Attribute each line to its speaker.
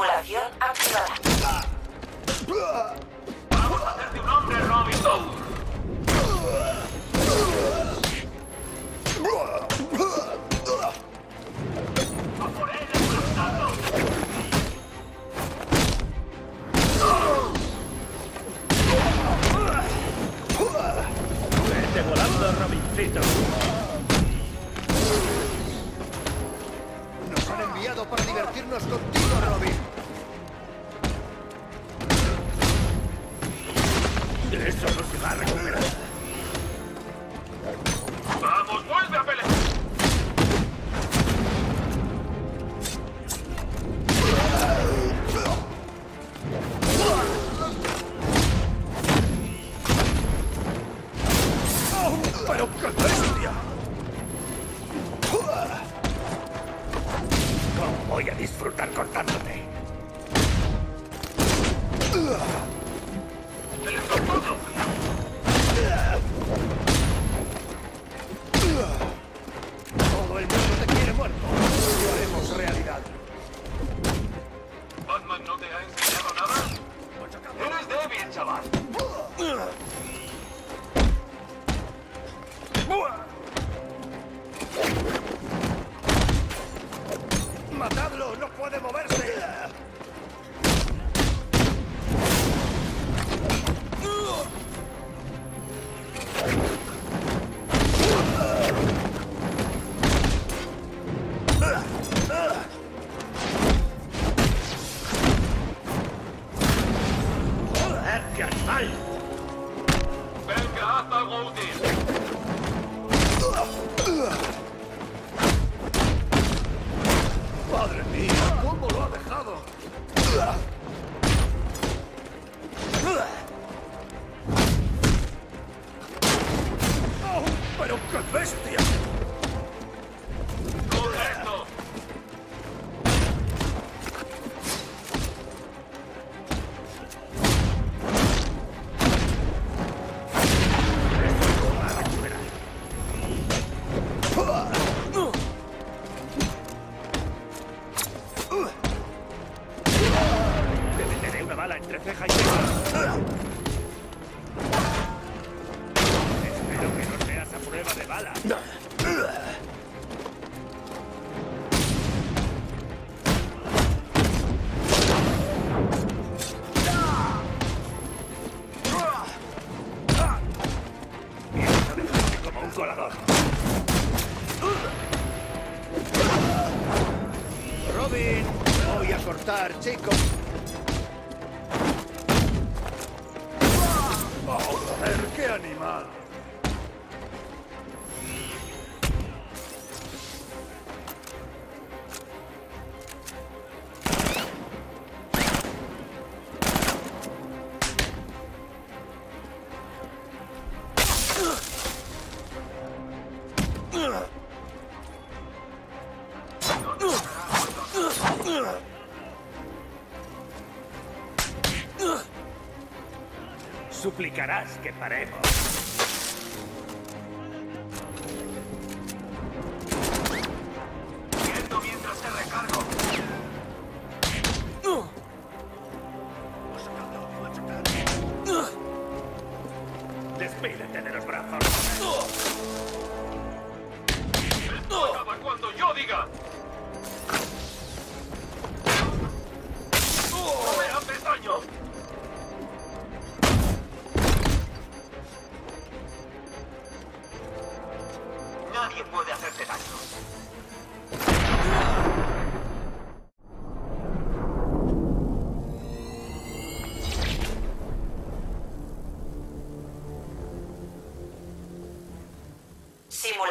Speaker 1: Simulación
Speaker 2: activada. Vamos a hacerte un hombre, Robin. volando, Robincito. Enviado para divertirnos contigo, Robin.
Speaker 1: Eso no se va a recuperar.
Speaker 3: ¡Vamos, vuelve a pelear!
Speaker 1: ¡Pero qué bestia! Voy a disfrutar cortándote?
Speaker 2: Todo el mundo te quiere muerto. Lo haremos realidad.
Speaker 3: ¿Batman no te ha enseñado nada? Eres débil, chaval.
Speaker 1: Bala.
Speaker 2: Robin, voy a cortar, chico.
Speaker 1: ¡Oh, qué animal! Suplicarás que paremos.
Speaker 3: Viendo mientras te recargo.
Speaker 1: Despídete de los brazos.
Speaker 3: Acaba cuando yo diga. Hacerte daño.
Speaker 4: Simulación